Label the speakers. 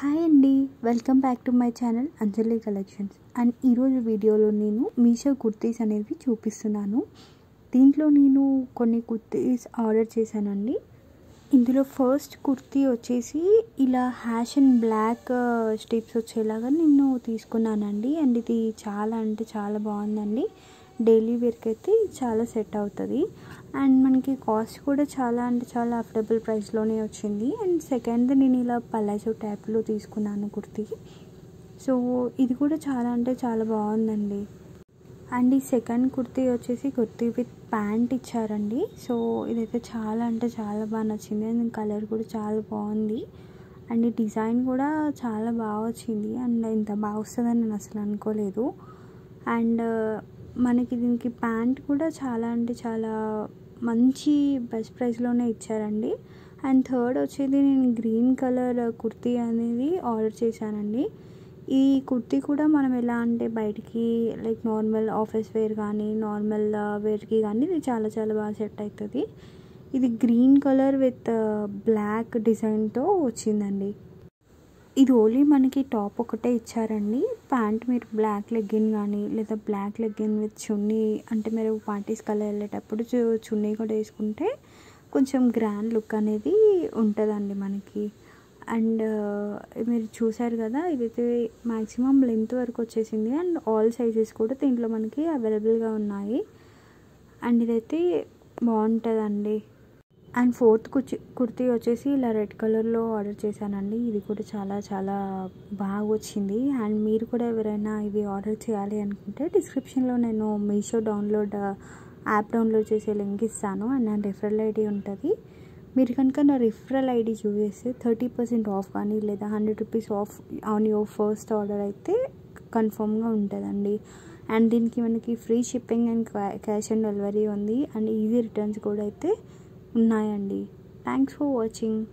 Speaker 1: Hi అండి. Welcome back to my channel Anjali collections. And ఈరోజు వీడియోలో నేను మీషో కుర్తీస్ అనేవి చూపిస్తున్నాను. దీంట్లో నేను కొన్ని కుర్తీస్ ఆర్డర్ చేశానండి. ఇందులో ఫస్ట్ కుర్తీ వచ్చేసి ఇలా హ్యాష్ అండ్ బ్లాక్ స్టిప్స్ వచ్చేలాగా నేను తీసుకున్నానండి. అండ్ ఇది చాలా అంటే చాలా బాగుందండి. డైలీ వేర్కి అయితే చాలా సెట్ అవుతుంది. అండ్ మనకి కాస్ట్ కూడా చాలా అంటే చాలా అఫోర్డబుల్ ప్రైస్లోనే వచ్చింది. అండ్ సెకండ్ నేను ఇలా పలాజో టైప్లో తీసుకున్నాను కుర్తి. సో ఇది కూడా చాలా అంటే చాలా బాగుందండి. అండ్ ఈ సెకండ్ కుర్తీ వచ్చేసి కుర్తీ విత్ ప్యాంట్ ఇచ్చారండి. సో ఇదైతే చాలా అంటే చాలా బాగా నచ్చింది. అండ్ కలర్ కూడా చాలా బాగుంది. అండ్ ఈ డిజైన్ కూడా చాలా బాగా వచ్చింది. అండ్ ఇంత బాగా వస్తుందని నేను అసలు అనుకోలేదు. అండ్ మనకి దీనికి ప్యాంట్ కూడా చాలా అంటే చాలా మంచి బెస్ట్ ప్రైస్లోనే ఇచ్చారండి. అండ్ థర్డ్ వచ్చేది నేను గ్రీన్ కలర్ కుర్తీ అనేది ఆర్డర్ చేశానండి. ఈ కుర్తీ కూడా మనం ఎలా అంటే బయటికి లైక్ నార్మల్ ఆఫీస్ వేర్ కానీ నార్మల్ వేర్కి కానీ ఇది చాలా చాలా బాగా సెట్ అవుతుంది ఇది గ్రీన్ కలర్ విత్ బ్లాక్ డిజైన్తో వచ్చిందండి. ఇది ఓన్లీ మనకి టాప్ ఒకటే ఇచ్చారండి. ప్యాంట్ మీరు బ్లాక్ లెగ్గిన్ కానీ లేదా బ్లాక్ లెగ్గిన్ విత్ చున్నీ అంటే మీరు పార్టీస్ కలర్ వెళ్ళేటప్పుడు చున్నీ కూడా వేసుకుంటే కొంచెం గ్రాండ్ లుక్ అనేది ఉంటుందండి మనకి. అండ్ మీరు చూసారు కదా ఇదైతే మ్యాక్సిమం లెంత్ వరకు వచ్చేసింది. అండ్ ఆల్ సైజెస్ కూడా దీంట్లో మనకి అవైలబుల్గా ఉన్నాయి. అండ్ ఇదైతే బాగుంటుందండి. అండ్ ఫోర్త్ కుర్చీ కుర్తీ వచ్చేసి ఇలా రెడ్ కలర్లో ఆర్డర్ చేశానండి. ఇది కూడా చాలా చాలా బాగా వచ్చింది అండ్ మీరు కూడా ఎవరైనా ఇది ఆర్డర్ చేయాలి అనుకుంటే డిస్క్రిప్షన్లో నేను మీషో డౌన్లోడ్ యాప్ డౌన్లోడ్ చేసే లింక్ ఇస్తాను. అండ్ నా రిఫరల్ ఐడి ఉంటుంది. మీరు కనుక నా రిఫరల్ ఐడి యూజ్ చేస్తే థర్టీ పర్సెంట్ ఆఫ్ కానీ లేదా hundred rupees off on your first order అయితే కన్ఫర్మ్గా ఉంటుందండి. అండ్ దీనికి మనకి free shipping and cash on delivery ఉంది. అండ్ ఈజీ రిటర్న్స్ కూడా అయితే ఉన్నాయండి. Thanks for watching